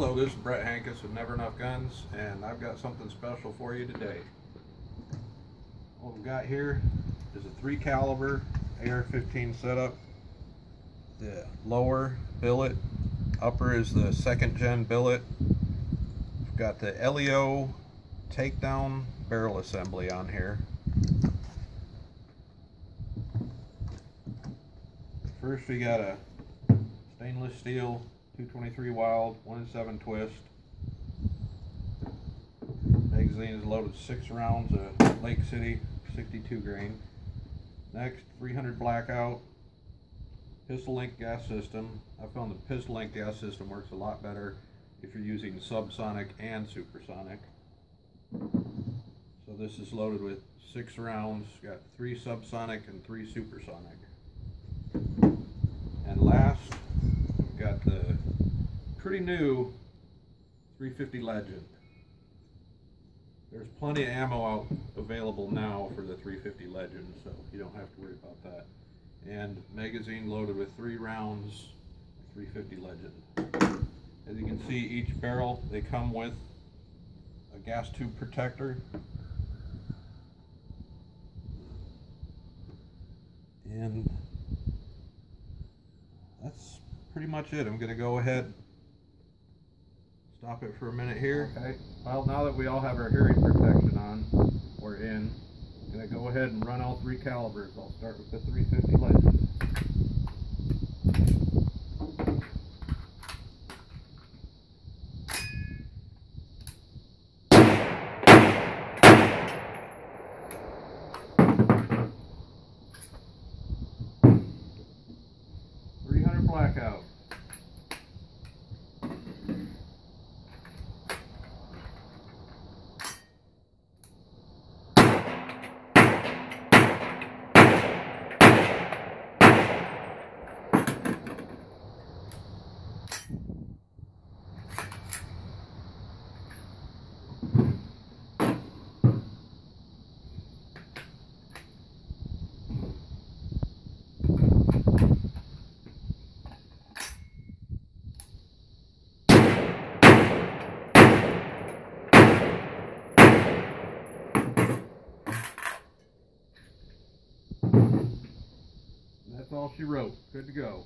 Hello, this is Bret Hankes with Never Enough Guns, and I've got something special for you today. What we've got here is a three caliber AR-15 setup. The lower billet, upper is the second gen billet. We've got the LEO takedown barrel assembly on here. First we got a stainless steel 223 Wylde, 1 in 7 twist. Magazine is loaded 6 rounds of Lake City 62 grain. Next, 300 blackout. Pistol length gas system. I found the pistol length gas system works a lot better if you're using subsonic and supersonic. So this is loaded with 6 rounds, got 3 subsonic and 3 supersonic. And last, pretty new 350 Legend. There's plenty of ammo out available now for the 350 Legend, so you don't have to worry about that. And magazine loaded with three rounds, 350 Legend. As you can see, each barrel, they come with a gas tube protector. And that's pretty much it. I'm going to go ahead, stop it for a minute here. Okay. Well, now that we all have our hearing protection on, or in, I'm going to go ahead and run all three calibers. I'll start with the 350 Legend. Blackout. That's all she wrote. Good to go.